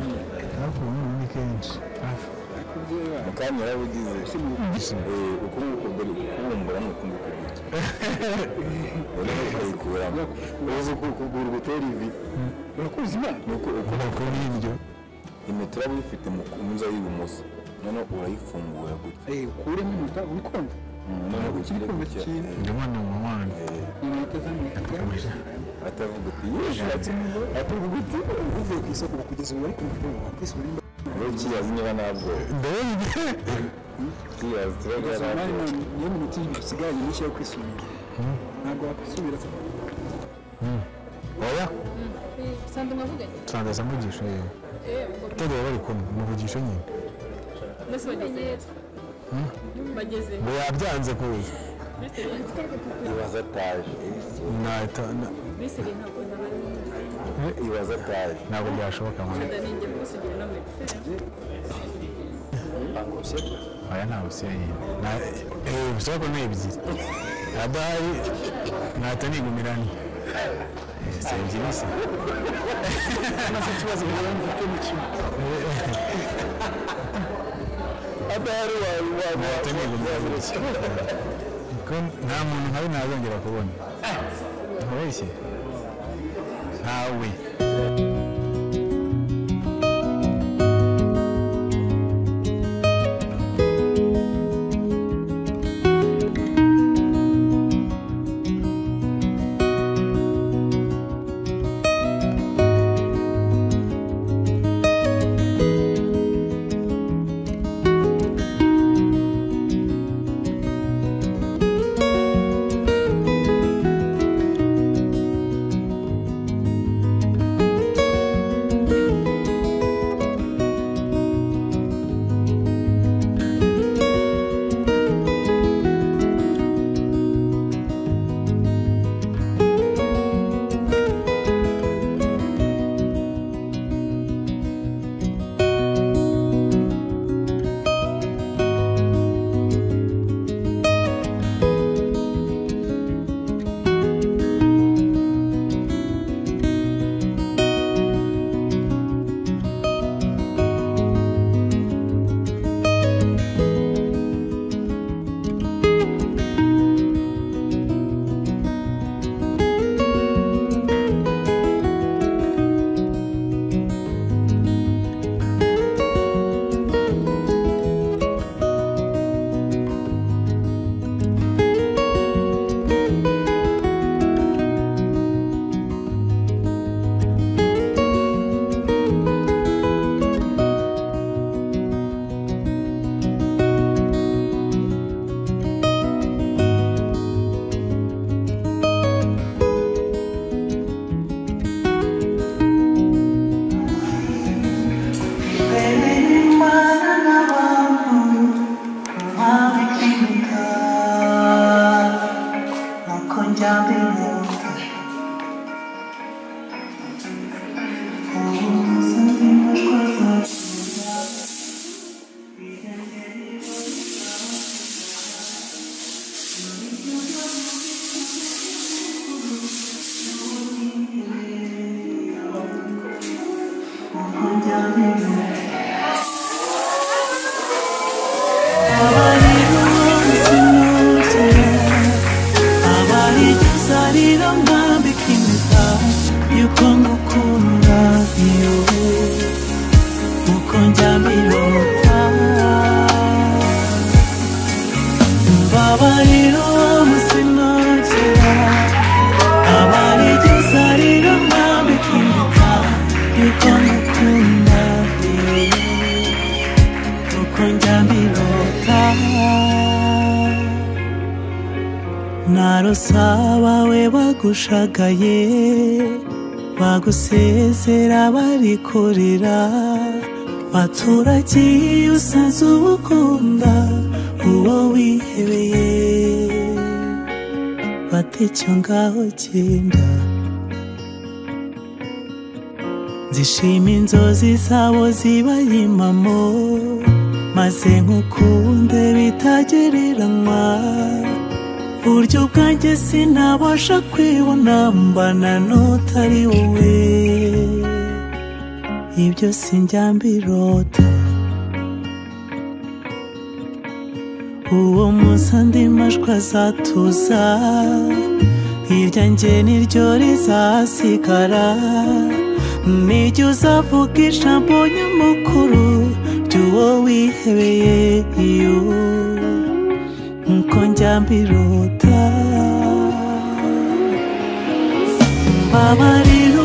gakeya ariko ubu ngubu ni kenshi hafi mu kanya yarabugize Eh, uku nguku gutya urabona ukayikuramo uzi uku kugura gutera ivi urakuzi imana ni uko uko uko n'ibyo impeta uraba uyifite mu kunza y'ibumoso noneho urayifungura gutya ukuremo impeta wikumva Mm, noneho ukiri kumva ikintu. eh, ndimo numva mwana impeta z'amata niyo minota ibiri usigaye nyinshi yo kwisubira ntabwo wakwisubira oya turangaza mvugisha yewe tegera bari kumwe muvugisha nyine bageze ngo yabyanze kuza He was attached. No, it, no. He was attached. Ntabwo byashoboka mwana. Oya nta busenyi. Eh, bishoboka eh, ni ebyiri. Adahari ntacyo nigumirane. Eh, si ebyiri se. Maze ikibazo bwumva cyo mu kimwe. Adahari eh, wawe wawe. Ntacyo nigumirane. Ko nta muntu nkawe ntazongera kubona. Ntubeshye ntawe. Bagushagaye bagusezera barikorera. Baturagiye usanze ubukunda uwo wihebeye. Batecyo ngaho genda zishima inzozi zabo zibaye impamo maze nkukunde bitagereranywa. Buryo bwanjye sinabasha kwibona mbana n'utari wowe. Ibyo sinjya mbirota uwo munsi andi majwi azatuza. Iryanjye niryo rizasigara. Nijya uzavuga ijambo nyamukuru ry'uwo wihebeye iyo. Nk'uko njya mbirota mbabarira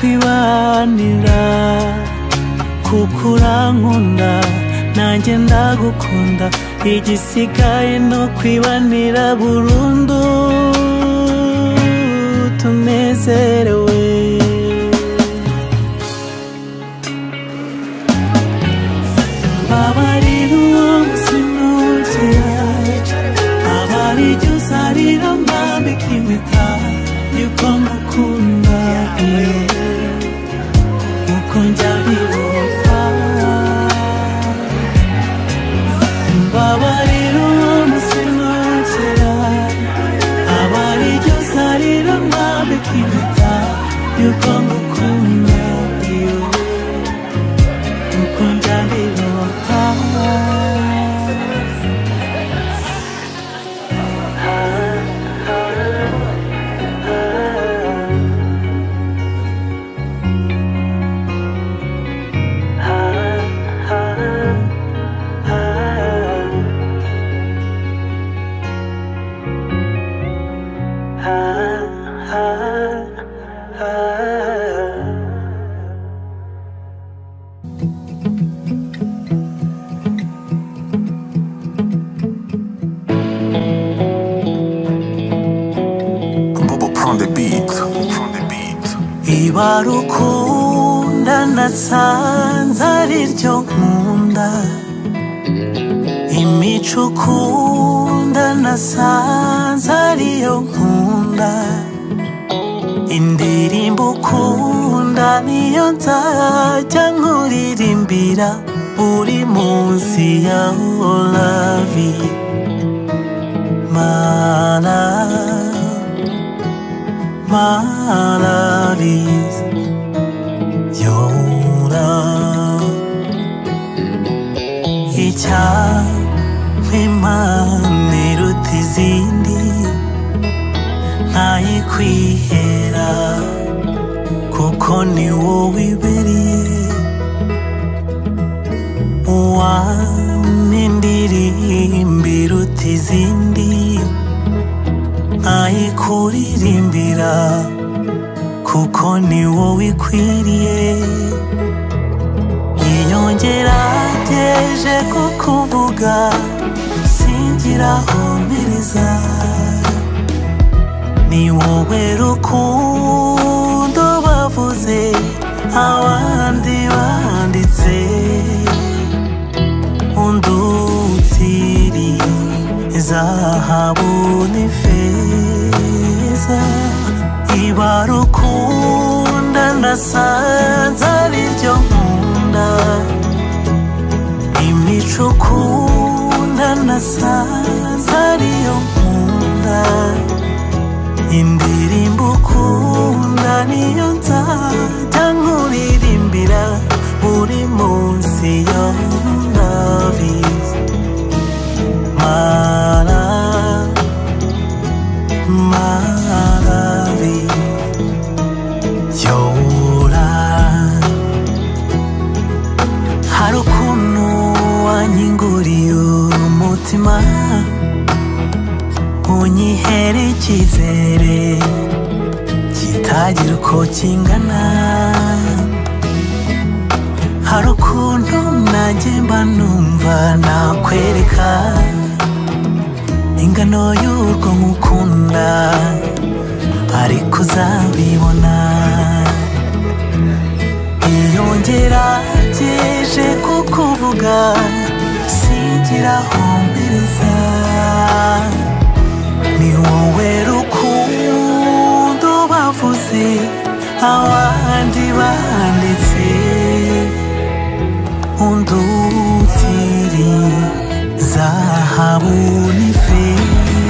kwibanira kuko urankunda nanjye ndagukunda. Igisigaye no kwibanira burundu tunezerewe. Nkunda imico ukunda nasanze ariyo nkunda indirimbo ukunda niyo nzajya nkuririmbira buri munsi ya olavi. Mana my ni wowe ibereye uwantindirimba iruta izindi nkayikuririmbira kuko ni wowe ikwiriye iyo ngerageje kukuvuga singira aho mpereza ni wowe rukundo. Abandi banditse undutiri zahabu n'ifeza. Ibarukunda nasanze ari ryo nkunda. Imico ukunda nasanze ariyo nkunda. Indirimbo ngukunda niyo nzajya nkuririmbira buri munsi yo ndabizi mara marabi yora hari ukuntu wanyinguriye umutima unyihere icyizere kitagira uko kingana. Hari ukuntu nagemba numva nakwereka. Ingano y'urwo nkukunda ariko uzabibona. Iyongera byeje kukuvuga singira aho mpereza. Ni wowe abandi banditse undutiri zahabu n'ifeza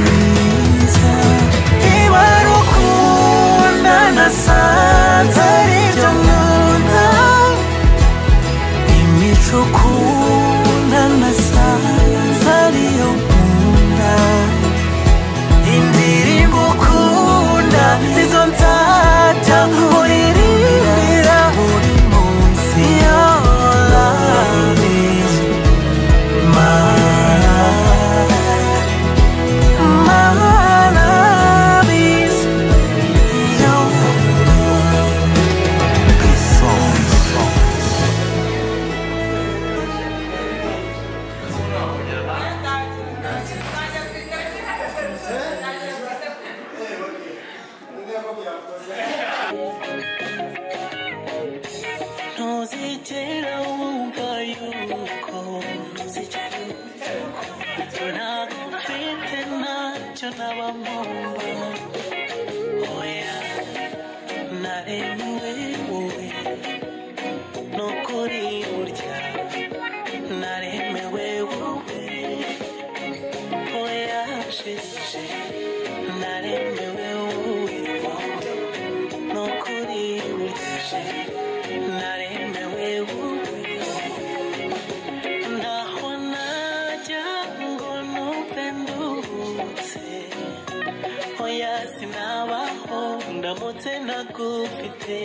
iba ari ukunda nasanze ntagufite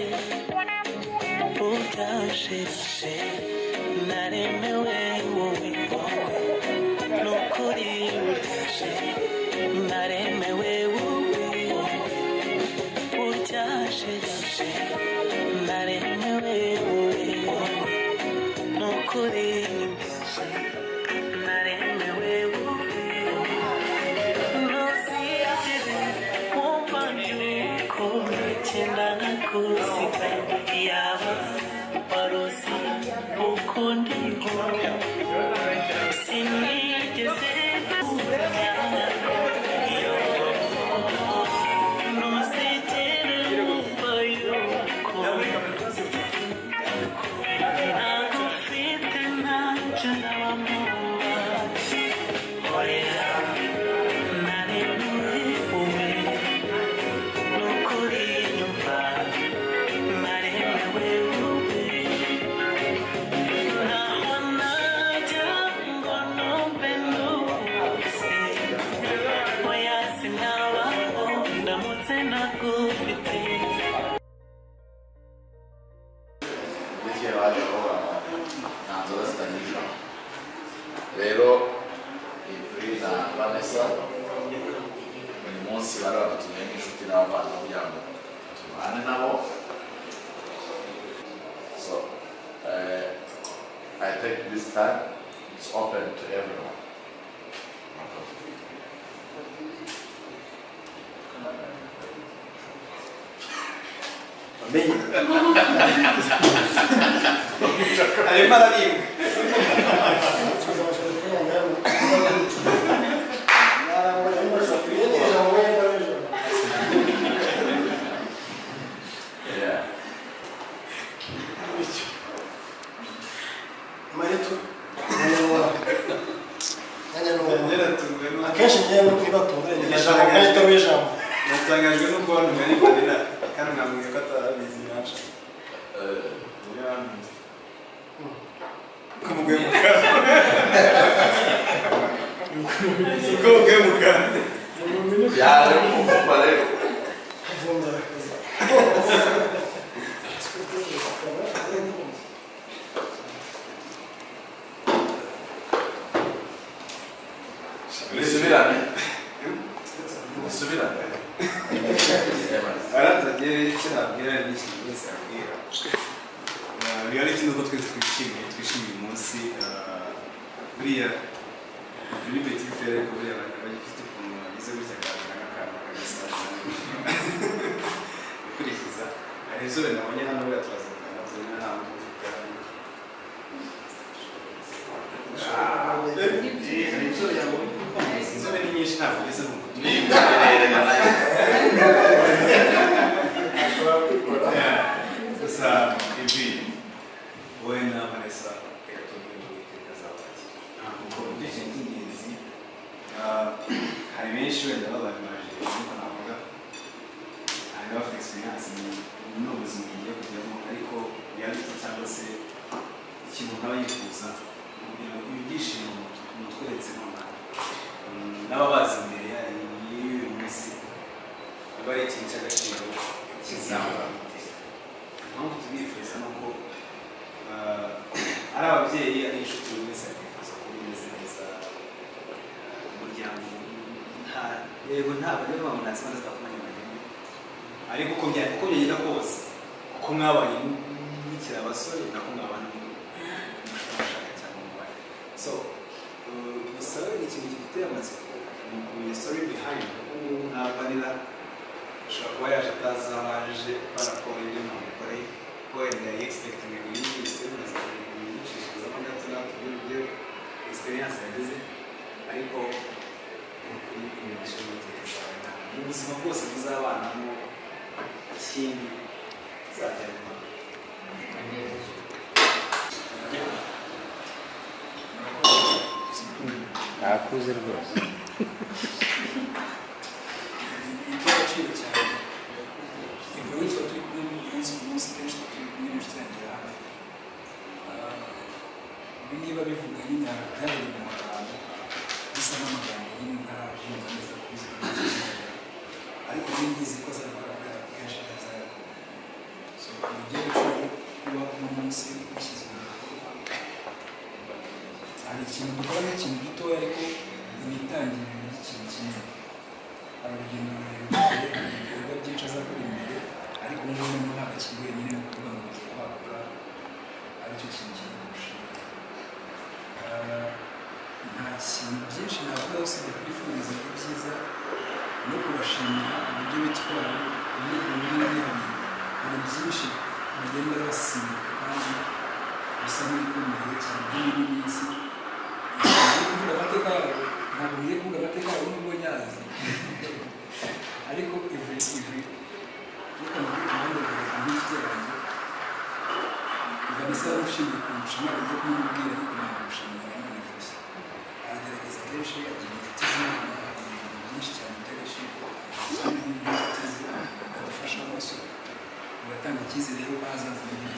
ubyaje naremewe tenda na kusika ya warosi uko ndiko anybody reality ni uko twese twishimiye twishimiye uyu munsi uh, buriya muri petit frere ariko buriya abantu bagifite ukuntu bageze gutya akagira nk'akantu kagasaza gukurikiza hari izuba nabonye hano buriya turaza nta hari inzobe ni nyinshi ntabwo ugeze mu gusa ibi wowe na vanessa reka tubwire uwiteka azabakira kuko byinshi by'ingenzi ah, hari benshi wenda babanjirije ariko navuga hari n'abafite experience mu mu buzima bugiye kujyamo ariko reality cyangwa se ikintu nkaba yifuza ni ukugira ngo ibi byishimo mutweretse mm, n'ababazi imbere y'uyu munsi biba ari ikintu cy'agaciro kizamura impamvu tubifuriza ni uko ah, ari ababyeyi ari inshuti buri wese akifuza kuba umeze neza umuryango nta yego ntabwo niyo mpamvu nta kibazo zidakomanya amahembe ariko uko bya- uko byagenda kose uko mwabanye mukiri abasore nako mwabana mushaka cyangwa umubare. So uh, gusa rero ni ikintu gifite amatsiko. Ni ukumenya story behind kuko ngubu nta vanira ashobora kuba yaje atazi aho aje barakora ibyo mwamukoreye ko wenda yexpectinga ibintu coisa nervosa. Hari ikintu dukora nk'ikintu gitoya ariko witangira by'ikintu kinini hari urugendo rurerure ibikorwa byinshi azakora imbere ariko ubu ngubu ntabwo akiri wenyine mu kuvuga ngo agiye kwaguka ari cyo kintu kiri kurusha nta kintu byinshi navuga usibye kubifuriza ibyiza no kubashimira uburyo bitwara uburyo bunini hari byinshi bagenda basimbuka kandi bisa n'ibikomeye cyane by'indi minsi ngiye kuvuga amateka yabo ntabwo ngiye kuvuga amateka yabo nubwo nyazi ariko ivi ivi reka mvuge ku ruhande rwa n'inshuti yanjye. Vanessa yarushinzwe kurusha ntabwo byo kumubwira ariko ntabwo gushimira nanone gusa aragerageza kenshi agira inshuti agira ibintu byinshi cyane by'agaciro. Kandi n'inshuti ze adufasha bose bigatanga icyizere rero ko hazaza ni heza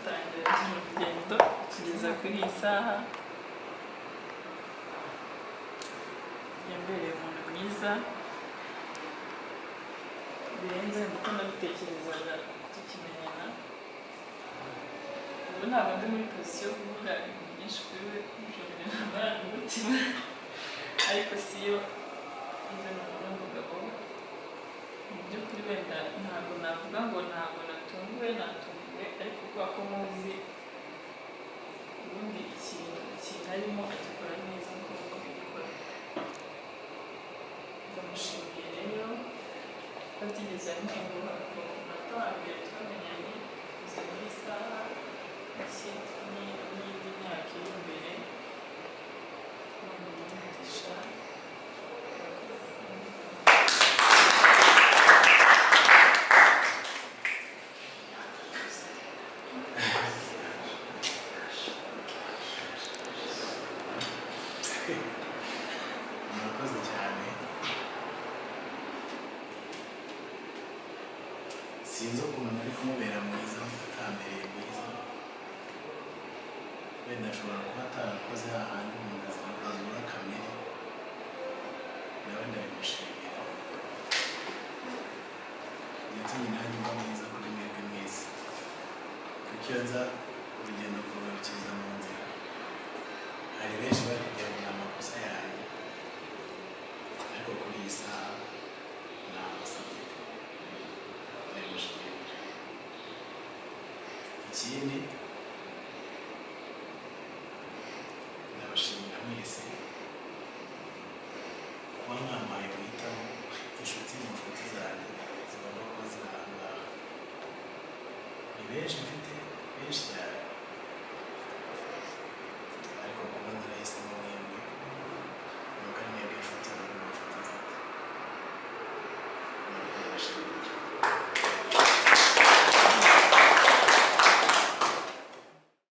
dutangira runo rugendo kugeza kuri iyi saha yambereye umuntu mwiza birenze kuko nabitekerezaga tukimenyana ubu ntabwo ndi muri pozisiyo yo kuvuga ibintu byinshi kuri we nshobora amarangamutima ariko siyo ibyo navuga mugabo mu by'ukuri wenda ntabwo navuga ngo ntabwo natunguwe natunguwe ariko kubera ko muzi ubundi ikintu kitarimo agikora neza nk'uko agikora ndamushimiye rero ko atigeze antenguha ku munota wa mbere twamenyanye kugeza muri isaha n'indi myaka iri imbere none umugisha murakoze cyane sinzi ukuntu nari kumubera mwiza atambereye mwiza wenda ashobora kuba atarakoze hahandi umuntu azura kamere nawe ndabimushimira yatumye nanjye mba mwiza kuri mwebwe mwese kuko iyo nza urugendo kurugarukiriza mu nzira hari benshi bari ni amakosa yanjye ariko kuri iyi saha ni amakosa mfite ndabimushimira ikindi ndabashimira mwese kuba mwampaye guhitamo inshuti mu nshuti zanjye zigomba kuba ziri aha ngaha ni benshi mfite benshi cyane